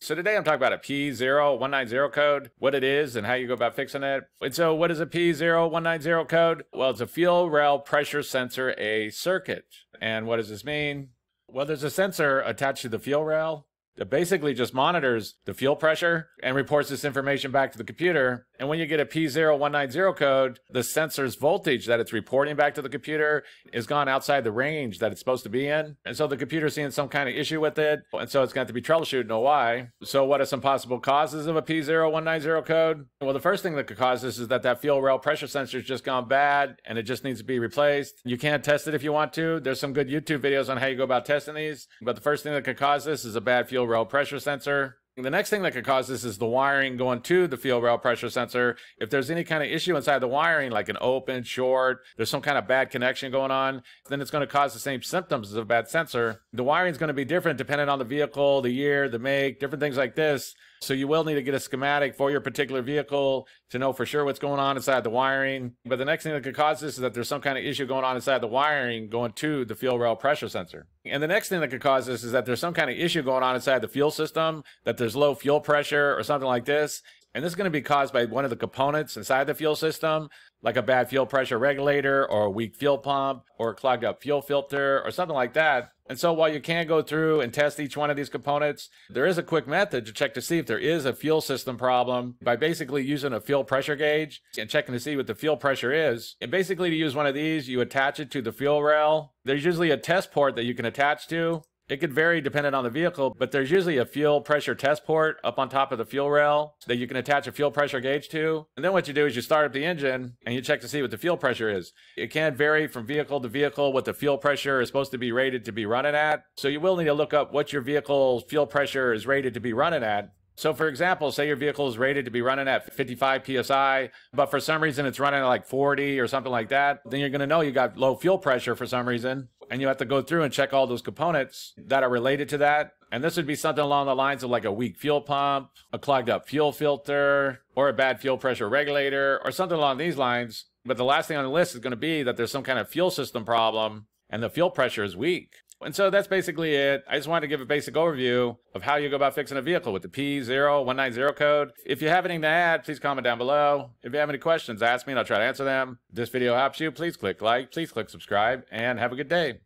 So today I'm talking about a P0190 code, what it is and how you go about fixing it. And so what is a P0190 code? Well, it's a fuel rail pressure sensor A circuit. And what does this mean? Well, there's a sensor attached to the fuel rail that basically just monitors the fuel pressure and reports this information back to the computer. And when you get a P0190 code, the sensor's voltage that it's reporting back to the computer is gone outside the range that it's supposed to be in. And so the computer's seeing some kind of issue with it. And so it's going to, be troubleshooting why. So what are some possible causes of a P0190 code? Well, the first thing that could cause this is that that fuel rail pressure sensor's just gone bad and it just needs to be replaced. You can't test it if you want to. There's some good YouTube videos on how you go about testing these. But the first thing that could cause this is a bad fuel rail pressure sensor. The next thing that could cause this is the wiring going to the fuel rail pressure sensor. If there's any kind of issue inside the wiring, like an open, short, there's some kind of bad connection going on, then it's going to cause the same symptoms as a bad sensor. The wiring is going to be different depending on the vehicle, the year, the make, different things like this. So you will need to get a schematic for your particular vehicle to know for sure what's going on inside the wiring. But the next thing that could cause this is that there's some kind of issue going on inside the wiring going to the fuel rail pressure sensor. And the next thing that could cause this is that there's some kind of issue going on inside the fuel system, that there's low fuel pressure or something like this. And this is going to be caused by one of the components inside the fuel system, like a bad fuel pressure regulator or a weak fuel pump or a clogged up fuel filter or something like that. And so while you can't go through and test each one of these components, there is a quick method to check to see if there is a fuel system problem by basically using a fuel pressure gauge and checking to see what the fuel pressure is. And basically to use one of these, you attach it to the fuel rail. There's usually a test port that you can attach to it could vary depending on the vehicle, but there's usually a fuel pressure test port up on top of the fuel rail that you can attach a fuel pressure gauge to. And then what you do is you start up the engine and you check to see what the fuel pressure is. It can vary from vehicle to vehicle what the fuel pressure is supposed to be rated to be running at. So you will need to look up what your vehicle's fuel pressure is rated to be running at. So, for example, say your vehicle is rated to be running at 55 psi, but for some reason it's running at like 40 or something like that, then you're going to know you got low fuel pressure for some reason and you have to go through and check all those components that are related to that. And this would be something along the lines of like a weak fuel pump, a clogged up fuel filter, or a bad fuel pressure regulator, or something along these lines. But the last thing on the list is going to be that there's some kind of fuel system problem and the fuel pressure is weak. And so that's basically it. I just wanted to give a basic overview of how you go about fixing a vehicle with the P0190 code. If you have anything to add, please comment down below. If you have any questions, ask me and I'll try to answer them. If this video helps you, please click like, please click subscribe, and have a good day.